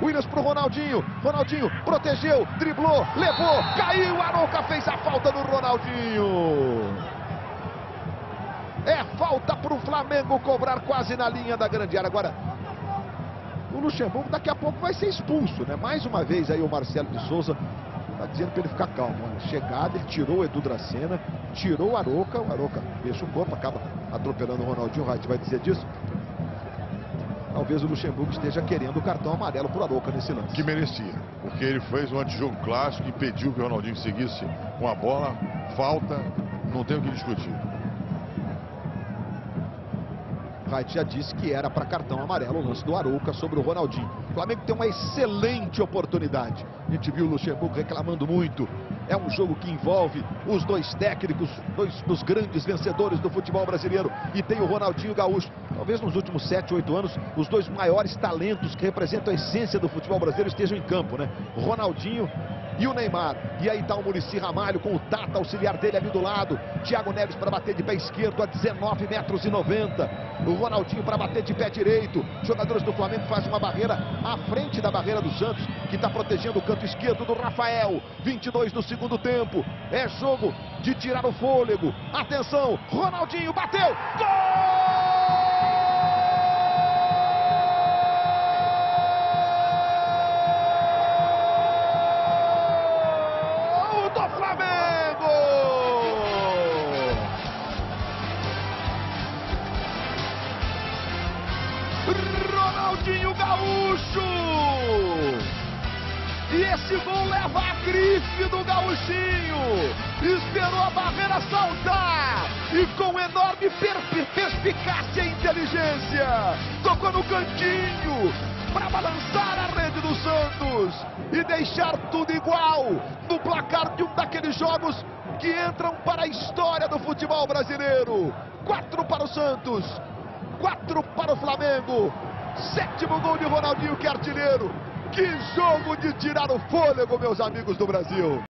Williams pro Ronaldinho. Ronaldinho protegeu, driblou, levou, caiu. Arouca fez a falta no Ronaldinho. É falta para o Flamengo cobrar quase na linha da grande área. Agora, o Luxemburgo daqui a pouco vai ser expulso, né? Mais uma vez aí o Marcelo de Souza tá dizendo para ele ficar calmo. Chegada, ele tirou o Edu Dracena, tirou o Aroca, o Aroca deixa o corpo, acaba atropelando o Ronaldinho, o Wright vai dizer disso. Talvez o Luxemburgo esteja querendo o cartão amarelo o Aroca nesse lance. Que merecia, porque ele fez um antijogo clássico, impediu que o Ronaldinho seguisse com a bola, falta, não tem o que discutir. Wright já disse que era para cartão amarelo o lance do Arouca sobre o Ronaldinho. O Flamengo tem uma excelente oportunidade. A gente viu o Luxemburgo reclamando muito. É um jogo que envolve os dois técnicos, dois dos grandes vencedores do futebol brasileiro. E tem o Ronaldinho Gaúcho. Talvez nos últimos 7, 8 anos, os dois maiores talentos que representam a essência do futebol brasileiro estejam em campo, né? Ronaldinho e o Neymar. E aí está o Murici Ramalho com o Tata, auxiliar dele ali do lado. Thiago Neves para bater de pé esquerdo a 19 metros e 90. O Ronaldinho para bater de pé direito. Jogadores do Flamengo fazem uma barreira à frente da barreira do Santos, que está protegendo o canto esquerdo do Rafael. 22 do segundo tempo. É jogo de tirar o fôlego. Atenção, Ronaldinho bateu. Gol! Ronaldinho Gaúcho! E esse gol leva a grife do Gaúchinho! Esperou a barreira saltar! E com enorme perspicácia e inteligência, tocou no cantinho para balançar a rede do Santos e deixar tudo igual no placar de um daqueles jogos que entram para a história do futebol brasileiro. Quatro para o Santos, quatro para o Flamengo. Sétimo gol de Ronaldinho, que é artilheiro. Que jogo de tirar o fôlego, meus amigos do Brasil.